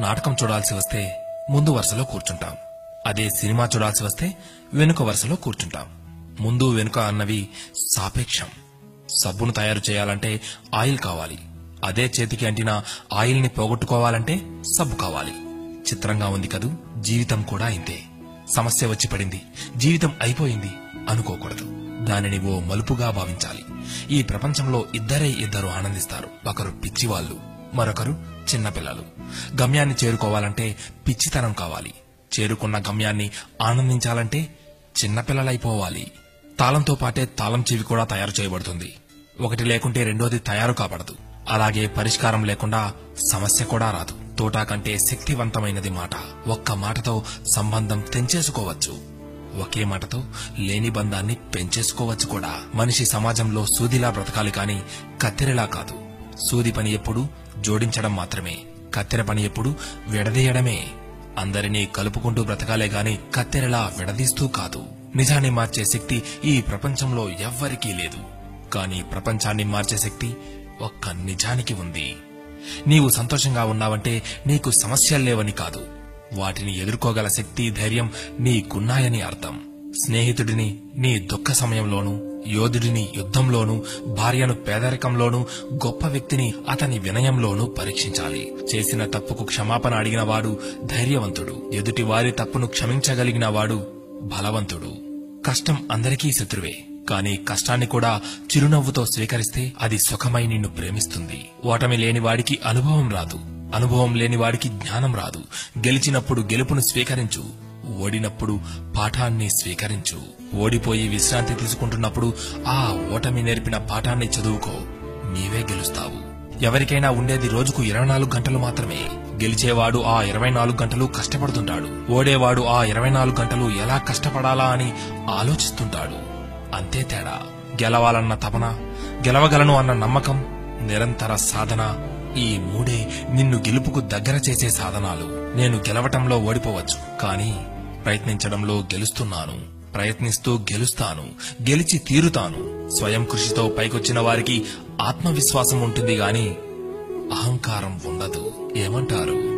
నాటకం చూడాల్సి వస్తే ముందు వరుసలో కూర్చుంటాం. అదే సినిమా చూడాల్సి వస్తే వెనుక వరుసలో కూర్చుంటాం. ముందు వెనుక అన్నవి సాపేక్షం. సబ్బును తయారు చేయాలంటే ఆయిల్ కావాలి. అదే చేతికి అంటిన ఆయిల్ని పోగొట్టుకోవాలంటే సబ్బు కావాలి. చిత్రంగా ఉంది కదూ జీవితం కూడా ఇంతే. సమస్య వచ్చి పడింది జీవితం అయిపోయింది అనుకోకూడదు. దానిని ఓ మలుపుగా భావించాలి. ఈ ప్రపంచంలో ఇద్దరే ఇద్దరు ఆనందిస్తారు. ఒకరు పిచ్చివాళ్ళు మరొకరు చిన్నపిల్లలు. గమ్యాన్ని చేరుకోవాలంటే పిచ్చితనం కావాలి. చేరుకున్న గమ్యాన్ని ఆనందించాలంటే చిన్నపిల్లలైపోవాలి. తాళంతో పాటే తాళం చెవి కూడా తయారు చేయబడుతుంది. ఒకటి లేకుంటే రెండోది తయారు కాబడదు. అలాగే పరిష్కారం లేకుండా సమస్య కూడా రాదు. తోటా కంటే శక్తివంతమైనది మాట. ఒక్క మాటతో సంబంధం తెంచేసుకోవచ్చు. ఒకే మాటతో లేని బంధాన్ని పెంచేసుకోవచ్చు కూడా. మనిషి సమాజంలో సూదిలా బ్రతకాలి కాని కత్తెరలా కాదు. సూది పని ఎప్పుడు జోడించడం మాత్రమే. కత్తెర పని ఎప్పుడు విడదీయడమే. అందరినీ కలుపుకుంటూ బ్రతకాలే గాని కత్తెరలా విడదీస్తూ కాదు. నిజాన్ని మార్చే శక్తి ఈ ప్రపంచంలో ఎవ్వరికీ లేదు. కాని ప్రపంచాన్ని మార్చే శక్తి ఒక్క నిజానికి ఉంది. నీవు సంతోషంగా ఉన్నావంటే నీకు సమస్యలు లేవని కాదు. వాటిని ఎదుర్కోగల శక్తి ధైర్యం నీకున్నాయని అర్థం. స్నేహితుడిని నీ దుఃఖ సమయంలోనూ యోధుడిని యుద్ధంలోనూ భార్యను పేదరికంలోనూ గొప్ప వ్యక్తిని అతని వినయంలోనూ పరీక్షించాలి. చేసిన తప్పుకు క్షమాపణ అడిగిన వాడు ధైర్యవంతుడు. ఎదుటి వారి తప్పును క్షమించగలిగిన వాడు బలవంతుడు. కష్టం అందరికీ శత్రువే. కానీ కష్టాన్ని కూడా చిరునవ్వుతో స్వీకరిస్తే అది సుఖమై నిన్ను ప్రేమిస్తుంది. ఓటమి లేని వాడికి అనుభవం రాదు. అనుభవం లేని వాడికి జ్ఞానం రాదు. గెలిచినప్పుడు గెలుపును స్వీకరించు. ఓడినప్పుడు పాఠాన్ని స్వీకరించు. ఓడిపోయి విశ్రాంతి తీసుకుంటున్నప్పుడు ఆ ఓటమి నేర్పిన పాఠాన్ని చదువుకో. నీవే గెలుస్తావు. ఎవరికైనా ఉండేది రోజుకు ఇరవై నాలుగు గంటలు మాత్రమే. గెలిచేవాడు ఆ ఇరవై నాలుగు గంటలు కష్టపడుతుంటాడు. ఓడేవాడు ఆ ఇరవై నాలుగు గంటలు ఎలా కష్టపడాలా అని ఆలోచిస్తుంటాడు. అంతే తేడా. గెలవాలన్న తపన గెలవగలను అన్న నమ్మకం నిరంతర సాధన ఈ మూడే నిన్ను గెలుపుకు దగ్గర చేసే సాధనాలు. నేను గెలవటంలో ఓడిపోవచ్చు. కానీ ప్రయత్నించడంలో గెలుస్తున్నాను. ప్రయత్నిస్తూ గెలుస్తాను. గెలిచి తీరుతాను. స్వయం కృషితో పైకొచ్చిన వారికి ఆత్మవిశ్వాసం ఉంటుంది గాని అహంకారం ఉండదు. ఏమంటారు?